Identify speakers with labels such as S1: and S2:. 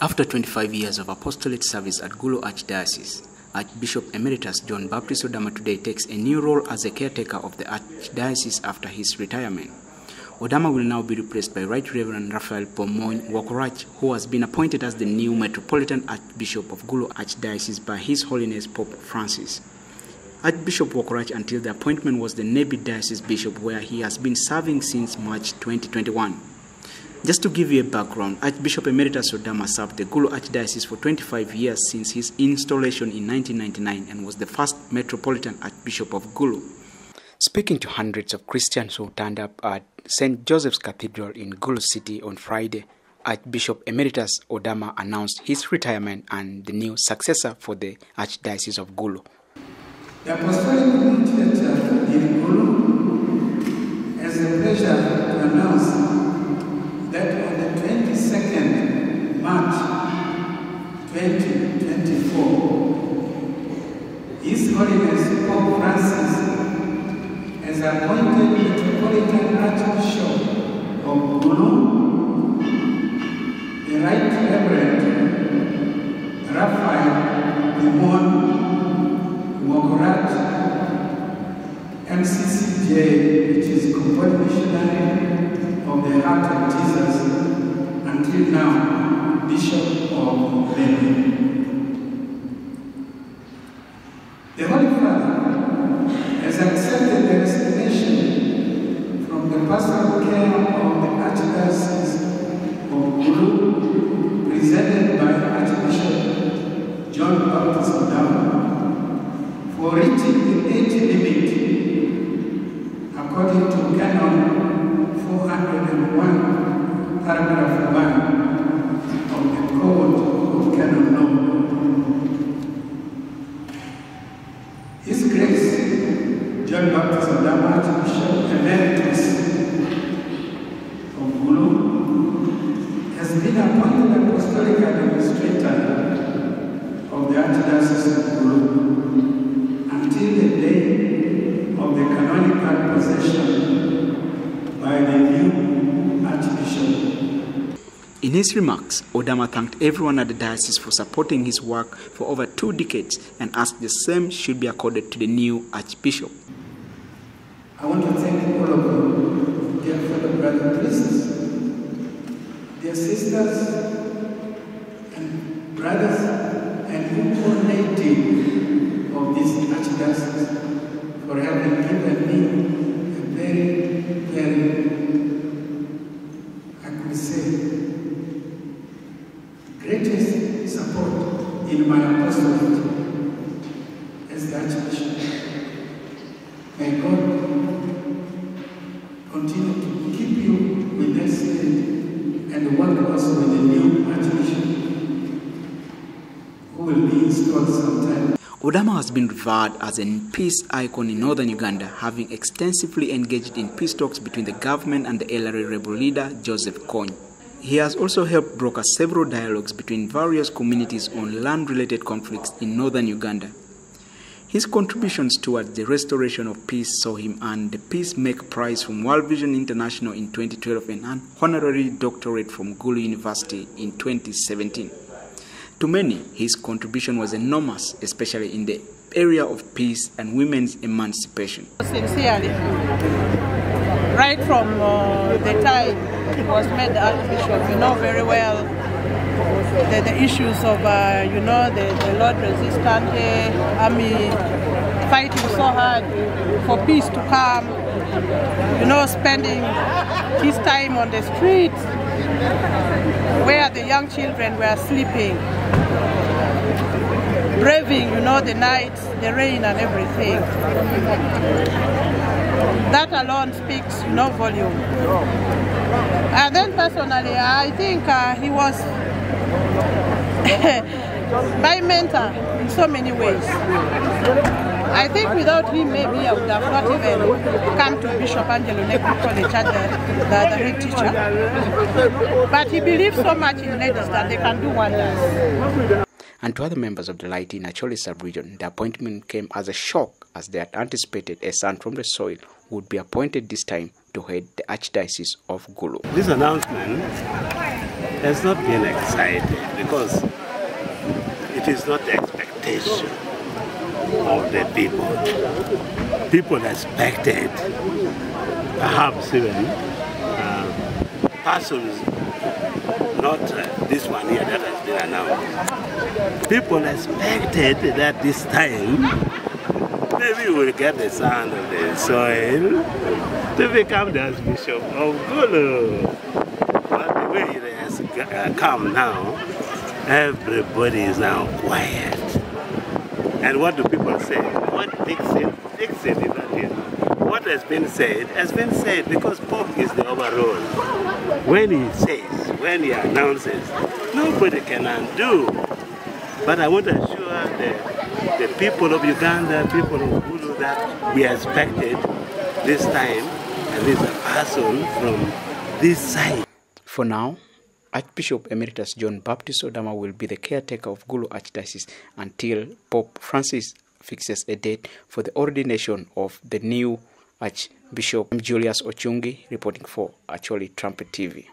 S1: After 25 years of apostolate service at Gulu Archdiocese, Archbishop Emeritus John Baptist Odama today takes a new role as a caretaker of the Archdiocese after his retirement. Odama will now be replaced by Right Reverend Raphael p'Mony Wokorach, who has been appointed as the new Metropolitan Archbishop of Gulu Archdiocese by His Holiness Pope Francis. Archbishop Wokorach until the appointment was the Nebbi Diocese Bishop where he has been serving since March 2021. Just to give you a background, Archbishop Emeritus Odama served the Gulu Archdiocese for 25 years since his installation in 1999 and was the first Metropolitan Archbishop of Gulu. Speaking to hundreds of Christians who turned up at St. Joseph's Cathedral in Gulu City on Friday, Archbishop Emeritus Odama announced his retirement and the new successor for the Archdiocese of Gulu.
S2: The Apostolic Church in Gulu has the pleasure to announce that on the 22nd March 2024, His Holiness Pope Francis has appointed Metropolitan Archbishop of Gulu, the Right Reverend Raphael p'Mony Wokorach, MCCJ, which is Comboni Missionary of the Heart of Jesus, until now, Bishop of Lene. The Holy Father has accepted the resignation from the pastoral care of the Archdiocese of Gulu, presented by Archbishop John Baptist Odama, for reaching the age limit according to Canon 401, paragraph 1 of the Code of Canon Law. His Grace, John Baptist Odama, Archbishop Emeritus of Gulu, has been appointed Apostolic Administrator of the Archdiocese of Gulu until the day of the canonical possession by the new Archbishop.
S1: In his remarks, Odama thanked everyone at the diocese for supporting his work for over two decades and asked the same should be accorded to the new Archbishop.
S2: I want to thank all of you, priests, sisters and brothers, and equal native of this archdiocese for having given me a very, very, I could say, greatest support in my apostolate as the Archbishop. May God continue with the new Archbishop who will be installed sometime.
S1: Odama has been revered as a peace icon in northern Uganda, having extensively engaged in peace talks between the government and the LRA rebel leader Joseph Kony. He has also helped broker several dialogues between various communities on land related conflicts in northern Uganda. His contributions towards the restoration of peace saw him earn the Peacemaker Prize from World Vision International in 2012 and an honorary doctorate from Gulu University in 2017. To many, his contribution was enormous, especially in the area of peace and women's emancipation.
S3: Sincerely, right from uh, the time he was made Archbishop, you know very well the, the issues of, uh, you know, the, the Lord resistant uh, army fighting so hard for peace to come, you know, spending his time on the streets where the young children were sleeping, braving, you know, the night, the rain and everything. That alone speaks, no volume. And then personally, I think uh, he was my mentor in so many ways. I think without him, maybe I would have not even come to Bishop Angelo Negri College as the, the, the head teacher. But he believes so much in ladies that they can do wonders.
S1: And to other members of the laity in Acholi sub-region, the appointment came as a shock as they had anticipated a son from the soil would be appointed this time to head the Archdiocese of Gulu.
S4: This announcement has not been excited because it is not the expectation of the people. People expected, perhaps even uh, persons, not uh, this one here that has been announced. People expected that this time maybe we'll get the sound of the soil to become the Archbishop of Gulu. But the way has come now, everybody is now quiet. And what do people say? What Dixon, Dixon is not here. What has been said has been said because Pope is the overall. When he says, when he announces, nobody can undo. But I want to assure the, the people of Uganda, people of Gulu that we expected this time and this person from this side.
S1: For now, Archbishop Emeritus John Baptist Odama will be the caretaker of Gulu Archdiocese until Pope Francis fixes a date for the ordination of the new Archbishop Julius Ochungi, reporting for actually Trumpet TV.